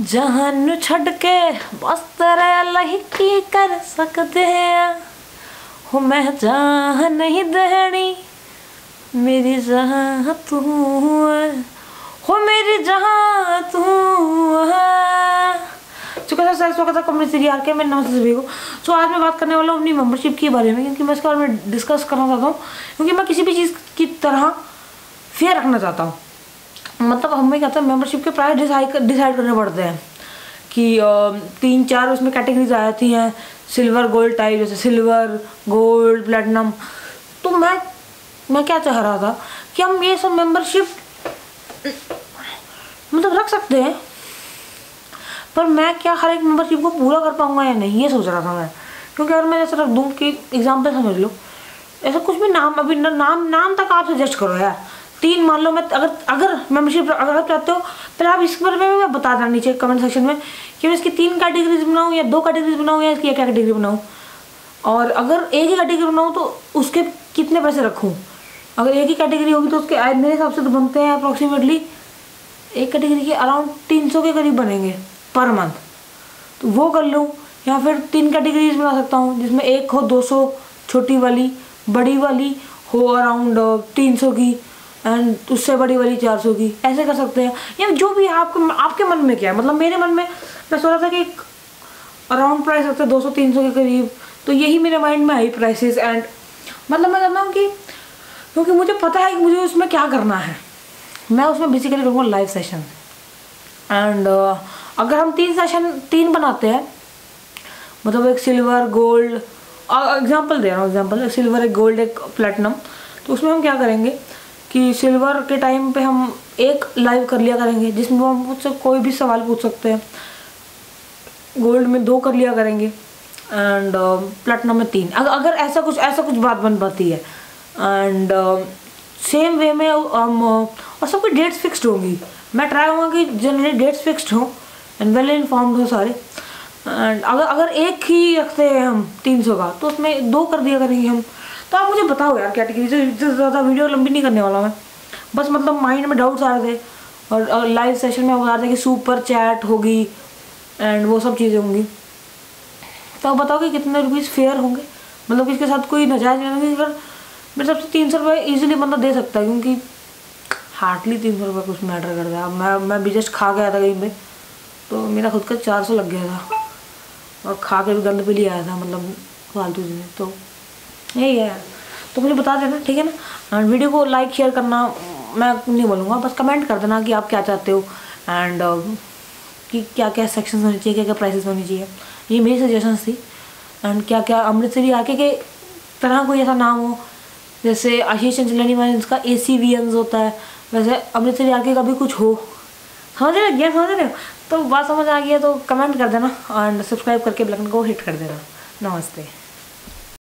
जहान छड़ के बस तेरे अल्लाह की कर सकते हैं। हो मैं जहाँ नहीं दहनी, मेरी जहाँ तू है। मेरी जहाँ तू तो कैसा सर स्वागत है कमरे सीरी आर के मैं नमस्ते सभी को। सो आज मैं बात करने वाला हूँ अपनी मेंबरशिप के बारे में, क्योंकि मैं इसके बारे में डिस्कस करना चाहता हूँ, क्योंकि मैं किसी भी चीज़ की तरह फेयर रखना चाहता हूँ। मतलब हमें क्या था मेंबरशिप के प्राइस डिसाइड करने पड़ते हैं कि तीन चार उसमें कैटेगरीज आ जाती हैं सिल्वर गोल्ड टाइप जैसे सिल्वर गोल्ड प्लेटिनम तो मैं मैं क्या चाह रहा था कि हम ये सब मेंबरशिप मतलब रख सकते हैं पर मैं क्या हर एक मेंबरशिप को पूरा कर पाऊँगा या नहीं ये सोच रहा था मैं। क्योंकि अगर मैं जैसे रख दूँ कि एग्ज़ाम्पल समझ लो ऐसा कुछ भी नाम अभी न, नाम नाम तक आप सजेस्ट करो यार। तीन मान लो मैं, अगर अगर मेंबरशिप अगर आप चाहते हो पहले आप इसके बारे में मैं बता देना नीचे कमेंट सेक्शन में कि मैं इसकी तीन कैटेगरीज बनाऊँ या दो कैटेगरीज बनाऊँ या इसकी एक कैटेगरी बनाऊँ। और अगर एक ही कैटेगरी बनाऊँ तो उसके कितने पैसे रखूँ? अगर एक ही कैटेगरी होगी तो उसके आय- मेरे हिसाब से तो बनते हैं अप्रॉक्सीमेटली एक कैटेगरी के अराउंड तीन सौ के करीब बनेंगे पर मंथ तो वो कर लूँ या फिर तीन कैटेगरीज बना सकता हूँ, जिसमें एक हो दो सौ छोटी वाली, बड़ी वाली हो अराउंड तीन सौ की एंड उससे बड़ी वाली चार सौ की। ऐसे कर सकते हैं। या जो भी आपके आपके मन में क्या है? मतलब मेरे मन में मैं सोच रहा था कि अराउंड प्राइस रखते दो सौ, तीन सौ के करीब। तो यही मेरे माइंड में आई प्राइसेस एंड मतलब मैं कहता हूँ कि क्योंकि मुझे पता है कि मुझे उसमें क्या करना है। मैं उसमें बेसिकली करूँगा लाइव सेशन एंड अगर हम तीन सेशन तीन बनाते हैं मतलब एक सिल्वर गोल्ड एग्जांपल दे रहा हूँ एग्जांपल एक सिल्वर एक गोल्ड एक प्लेटिनम तो उसमें हम क्या करेंगे? कि सिल्वर के टाइम पे हम एक लाइव कर लिया करेंगे, जिसमें हम मुझसे कोई भी सवाल पूछ सकते हैं। गोल्ड में दो कर लिया करेंगे एंड प्लेटिनम में तीन। अगर अगर ऐसा कुछ ऐसा कुछ बात बन पाती है एंड सेम वे में हम और सब कुछ डेट्स फिक्स्ड होंगी। मैं ट्राई होगा कि जनरली डेट्स फिक्स्ड हों एंड वेल इन्फॉर्म्ड हो सारे। एंड अगर अगर एक ही रखते हैं हम तीन सौ का तो उसमें दो कर दिया करेंगे हम। तो आप मुझे बताओ यार कैटेगरी से ज़्यादा वीडियो लंबी नहीं करने वाला मैं। बस मतलब माइंड में डाउट्स आ रहे थे। और लाइव सेशन में बता रहे थे कि सुपर चैट होगी एंड वो सब चीज़ें होंगी। तो आप बताओ कि कितने रुपीज़ फेयर होंगे? मतलब कि इसके साथ कोई नजायज नहीं होगी अगर मेरे सबसे तीन सौ रुपये ईजिली बंदा दे सकता है, क्योंकि हार्डली तीन सौ रुपये कुछ मैटर करता है। मैं मैं भी जस्ट खा गया था कहीं पे तो मेरा खुद का चार सौ लग गया था। और खा के भी गंद पे लिया आया था मतलब फालतू चीज़ें। तो यही है। तो मुझे बता देना, ठीक है ना? एंड वीडियो को लाइक शेयर करना, मैं नहीं बोलूँगा, बस कमेंट कर देना कि आप क्या चाहते हो। एंड कि क्या क्या सेक्शंस होने चाहिए क्या क्या प्राइसेस होनी चाहिए। ये मेरी सजेशंस थी। एंड क्या क्या अमृतसरी आके के तरह कोई ऐसा नाम हो, जैसे आशीष चंचलानी मान, जिसका ए सी वी एन्स होता है। वैसे अमृतसरी आके का भी कुछ हो। समझ रहे? गया समझ रहे हो? तो बात समझ आ गई है तो कमेंट कर देना। एंड सब्सक्राइब करके आइकन को हिट कर देना। नमस्ते।